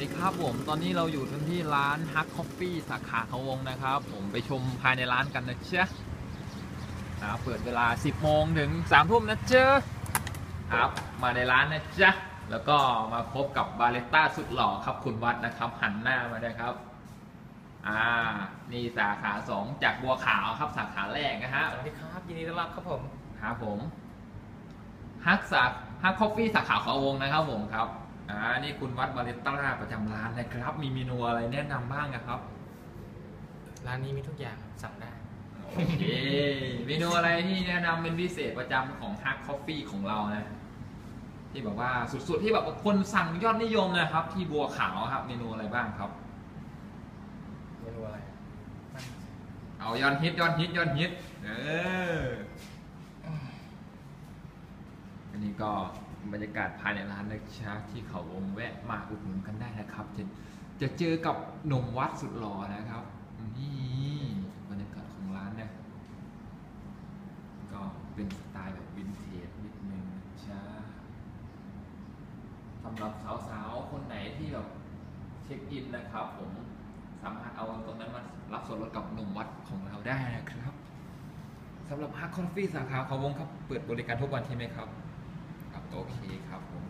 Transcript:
ดีครับผม ตอนนี้เราอยู่กันที่ร้านฮักคอฟฟี่สาขาเขาวงนะครับ ผมไปชมภายในร้านกันนะเจ๊ะอ่าเปิดเวลา 10 โมงถึง3ทุ่มนะเจ๊ะครับ มาในร้านนะจ๊ะ แล้วก็มาพบกับ barista สุดหล่อครับคุณวัดนะครับ หันหน้ามาเลยครับ อ่า นี่สาขา2จากบัวขาวครับสาขาแรกนะฮะ สวัสดีครับ ยินดีต้อนรับครับผมครับผมฮักสาฮักคอฟฟี่สาขาเขาวงนะครับผมครับ อ่านี่คุณวัด barista ประจำร้านนะครับ มีเมนูอะไรแนะนำบ้างนะครับ ร้านนี้มีทุกอย่างสั่งได้ โอเค เมนูอะไรที่แนะนำเป็นพิเศษประจำของฮักคอฟฟี่ของเรานะ ที่แบบว่าสุดๆที่แบบคนสั่งยอดนิยมนะครับ ที่บัวขาวครับ เมนูอะไรบ้างครับ เมนูอะไรมันเอายอดฮิตยอดฮิตยอดฮิต เอออั นนี้ก็บรรยากาศภายในร้านนะจ๊ะที่เขาวงแวะมาอุดหนุนกันได้นะครับ จะจะเจอกับหนุ่มวัดสุดหล่อนะครับนี่บรรยากาศของร้านเนี่ยก็เป็นสไตล์แบบวินเทจนิดนึงนะจ๊ะสำหรับสาวๆ คนไหนที่แบบเช็คอินนะครับ ผมสามารถเอาตรงนั้นมารับส่วนลดกับหนุ่มวัดของเราได้นะครับสำหรับฮักคอฟฟี่สาขาเขาวงครับ เปิดบริการทุกวันใช่ไหมครับ โอเคครับผม